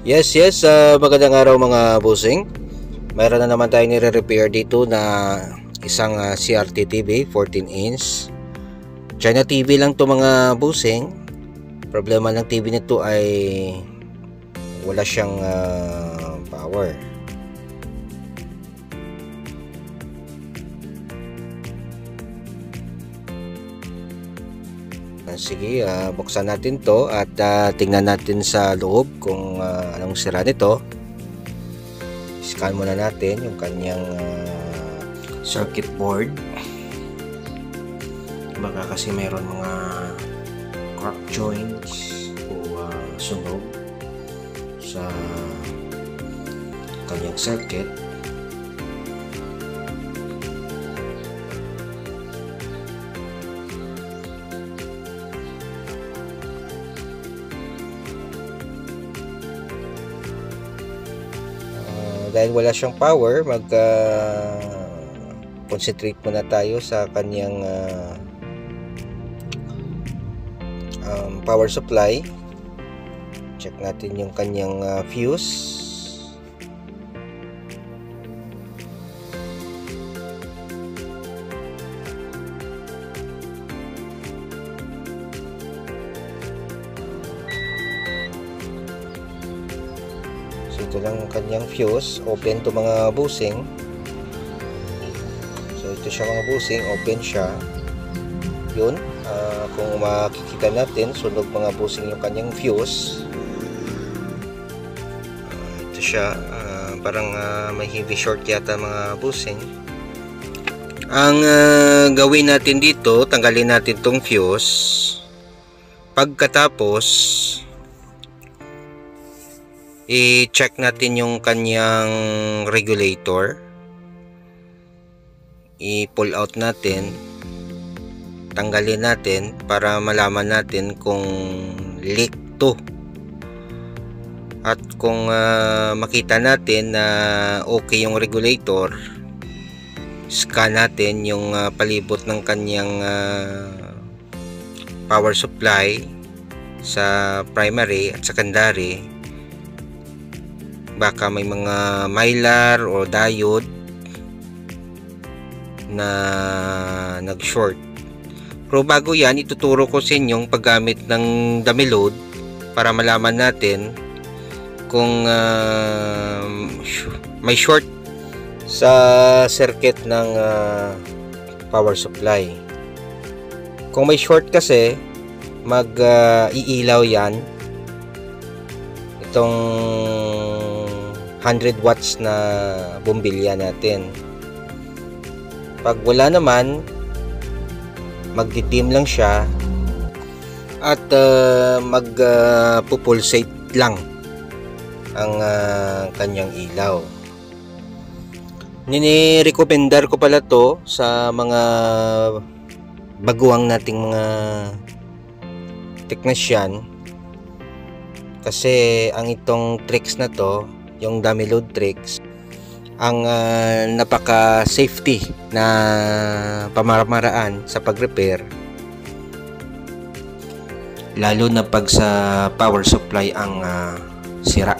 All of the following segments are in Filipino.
Yes, yes, uh, magandang araw mga busing. Mayroon na naman tayo nire-repair dito na isang uh, CRT TV 14 inch. China TV lang to mga busing. Problema ng TV nito ay wala siyang uh, power. Sige, uh, buksan natin to at uh, tingnan natin sa loob kung uh, anong sira nito. Scan muna natin yung kanyang uh, circuit board. Baka kasi mayroon mga crack joints o uh, sunog sa kanyang circuit. Dahil wala siyang power mag uh, concentrate muna tayo sa kanyang uh, um, power supply. Check natin yung kanyang uh, fuse ito lang kanyang fuse open to mga busing. So ito siya mga busing open siya. Yun uh, kung makikita natin sunog mga busing yung kanyang fuse. Uh, ito siya uh, parang uh, may heavy short yata mga busing. Ang uh, gawin natin dito tanggalin natin tong fuse. Pagkatapos i-check natin yung kanyang regulator. I-pull out natin. Tanggalin natin para malaman natin kung leak to. At kung uh, makita natin na okay yung regulator scan natin yung uh, palibot ng kanyang uh, power supply sa primary at secondary baka may mga mylar o diode na nag-short. Pero bago yan, ituturo ko sa inyong paggamit ng dummy load para malaman natin kung uh, may short sa circuit ng uh, power supply. Kung may short kasi, mag-iilaw uh, yan itong 100 watts na bumbilya natin. Pag wala naman magdidim lang siya at uh, magpupulsate uh, lang ang uh, kanyang ilaw. Ninirekomendar ko pala to sa mga baguang nating mga technician kasi ang itong tricks na to yung dummy load tricks ang uh, napaka safety na pamamaraan sa pag-repair lalo na pag sa power supply ang uh, sira.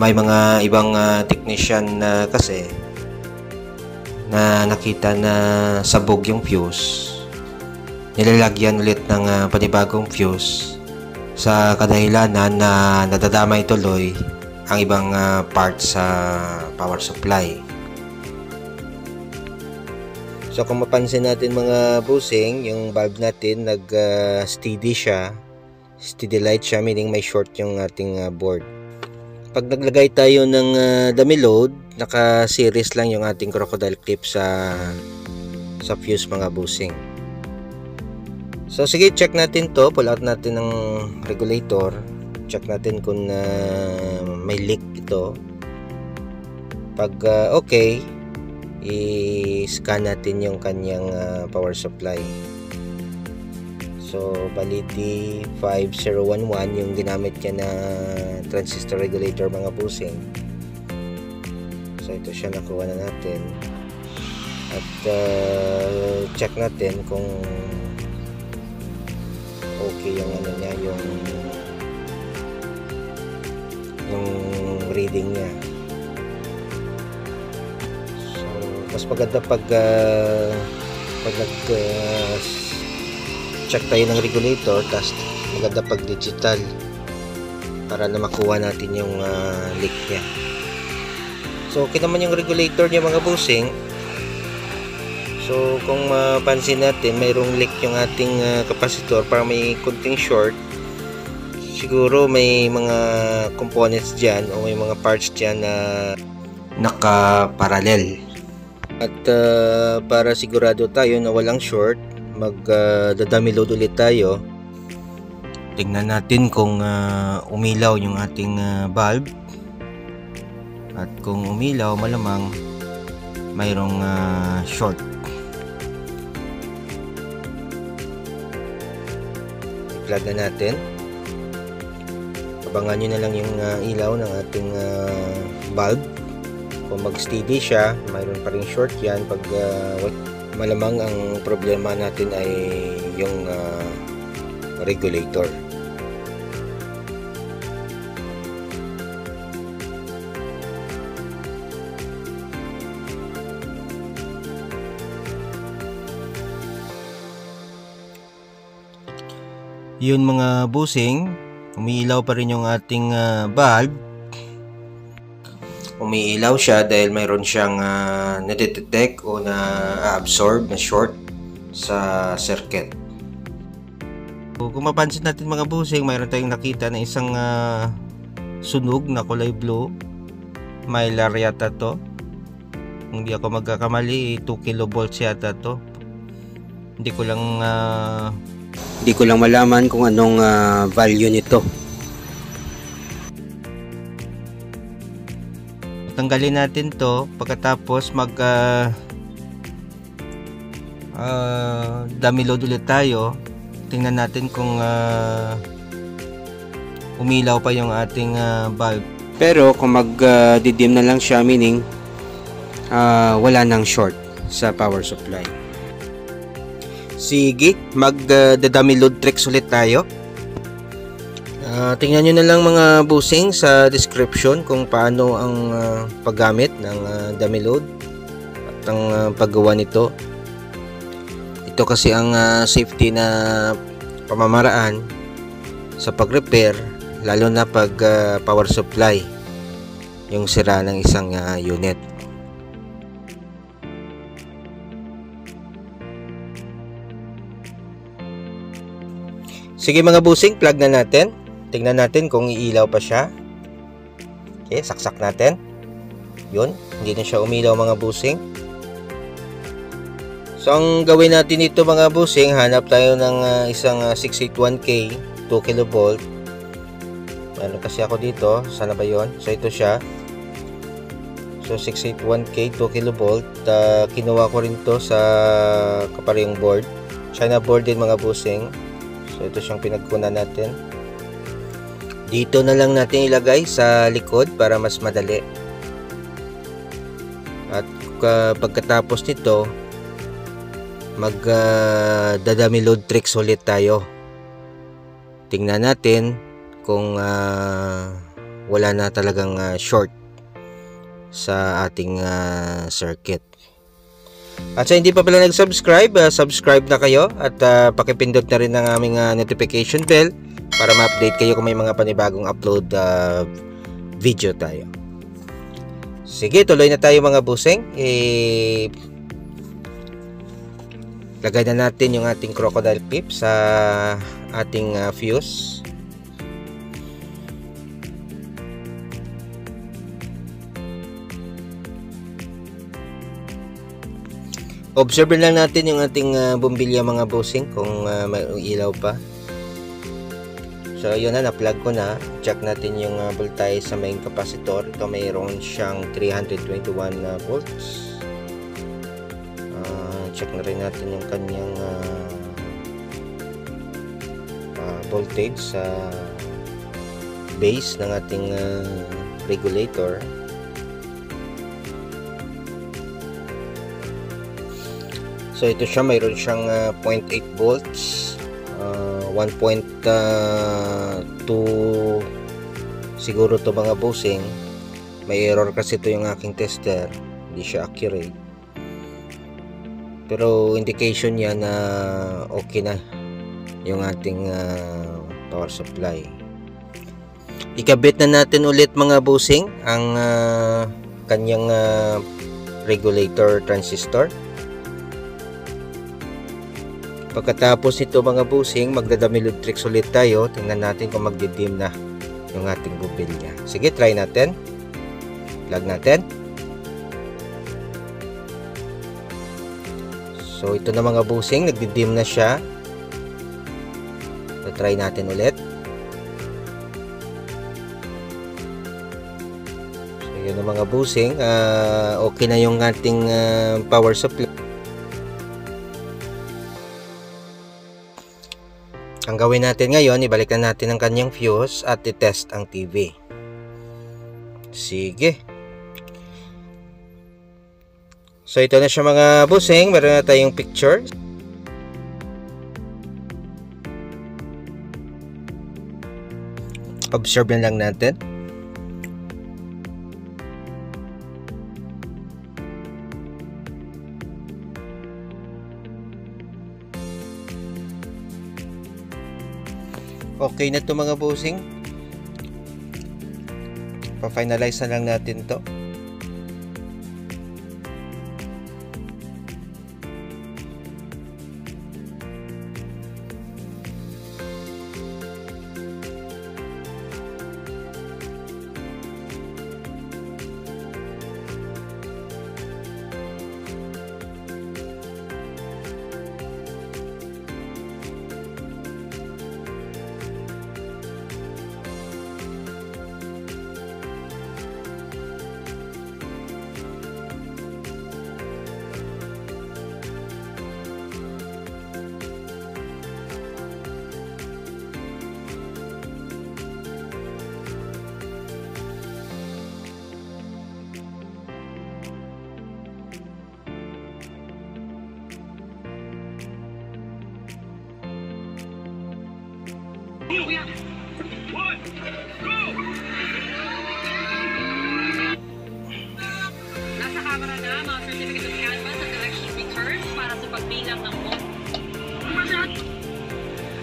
May mga ibang uh, technician na uh, kasi na nakita na sabog yung fuse. Nilalagyan ulit ng uh, panibagong fuse sa kadahilanan na nadadamay tuloy ang ibang uh, parts sa power supply. So kung mapansin natin mga busing, yung bulb natin nag uh, steady siya. Steady light siya meaning may short yung ating uh, board. Pag naglagay tayo ng uh, dummy load, naka-series lang yung ating crocodile clip sa sa fuse mga busing. So sige, check natin to. Pull out natin ng regulator. Check natin kung uh, may leak ito. Pag uh, okay, i-scan natin yung kanyang uh, power supply. So, baliti 5011 yung ginamit niya na transistor regulator mga pusing. So, ito siya nakuha na natin. At uh, check natin kung okay yung ano niya yung yung reading niya. So mas maganda pag uh, pag nag uh, check tayo ng regulator tapos maganda pag digital para na makuha natin yung uh, leak niya. So okay naman yung regulator niya mga busing so kung mapansin natin mayroong leak yung ating uh, capacitor para may kunting short siguro may mga components dyan o may mga parts dyan na naka-parallel at uh, para sigurado tayo na walang short, magdadami uh, load ulit tayo. Tingnan natin kung uh, umilaw yung ating uh, bulb. At kung umilaw, malamang mayroong uh, short. I-plug na natin. Abangan nyo na lang yung uh, ilaw ng ating uh, bulb kung mag-steady siya, mayroon pa rin short yan pag uh, malamang ang problema natin ay yung uh, regulator. Yun mga busing, umiilaw pa rin yung ating uh, bulb umiilaw siya dahil mayroon siyang uh, nadetect o na-absorb na short sa circuit. Kung mapansin natin mga busing, mayroon tayong nakita na isang uh, sunog na kulay blue. Mylar yata to. Hindi ako magkakamali, 2 kilovolts yata to. Hindi ko lang uh, hindi ko lang malaman kung anong uh, value nito. tanggalin natin to pagkatapos mag uh, uh, dummy load ulit tayo. Tingnan natin kung uh, umilaw pa yung ating uh, bulb. Pero kung mag uh, didim na lang siya meaning uh, wala nang short sa power supply sige mag uh, tricks ulit tayo Uh, tingnan nyo na lang mga busing sa description kung paano ang uh, paggamit ng uh, dummy load at ang uh, paggawa nito. Ito kasi ang uh, safety na pamamaraan sa pag-repair lalo na pag uh, power supply yung sira ng isang uh, unit. Sige mga busing, plug na natin. Tingnan natin kung iilaw pa siya. Okay, saksak natin. Yun, hindi na siya umilaw mga busing. So, ang gawin natin dito mga busing, hanap tayo ng uh, isang uh, 681K 2 kV. Meron kasi ako dito. Sana ba yon? So, ito siya. So, 681K 2 kV. Uh, kinuha ko rin to sa kaparehong board. China board din mga busing. So, ito siyang pinagkunan natin. Dito na lang natin ilagay sa likod para mas madali. At pagkatapos nito, mag uh, load tricks ulit tayo. Tingnan natin kung uh, wala na talagang uh, short sa ating uh, circuit. At sa hindi pa pala nag-subscribe, uh, subscribe na kayo at uh, pakipindot na rin ang aming uh, notification bell para ma-update kayo kung may mga panibagong upload uh, video tayo. Sige, tuloy na tayo mga busing. Eh, lagay na natin yung ating crocodile pip sa ating uh, fuse. Observe lang natin yung ating uh, bumbilya mga busing kung uh, may ilaw pa. So, yun na, na-plug ko na. Check natin yung uh, voltage sa main capacitor. Ito mayroon siyang 321 uh, volts. Uh, check na rin natin yung kanyang uh, uh, voltage sa base ng ating uh, regulator. So, ito siya, mayroon siyang uh, 0.8 volts uh, 1.2 uh, siguro to mga bossing may error kasi to yung aking tester hindi siya accurate. Pero indication yan na okay na yung ating ah, power supply. Ikabit na natin ulit mga bossing ang ah, kanyang ah, regulator transistor pagkatapos nito mga bossing magdadamilod tricks ulit tayo tingnan natin kung magdidim na yung ating bubilya sige try natin plug natin So ito na mga busing, nagdidim na siya. So try natin ulit. So yun na mga busing, ah, okay na yung ating ah, power supply. Ang gawin natin ngayon, ibalik na natin ang kanyang fuse at i-test ang TV. Sige. So ito na siya mga busing, meron na tayong picture. Observe na lang natin. Okay na to mga busing. Pa-finalize na lang natin to. Nasa camera na mga certificate of canvas at election pictures para sa pagbilang ng vote.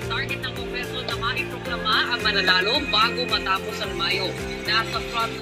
Target ng Kongreso na maiproklama ang mananalo bago matapos ang Mayo. Nasa front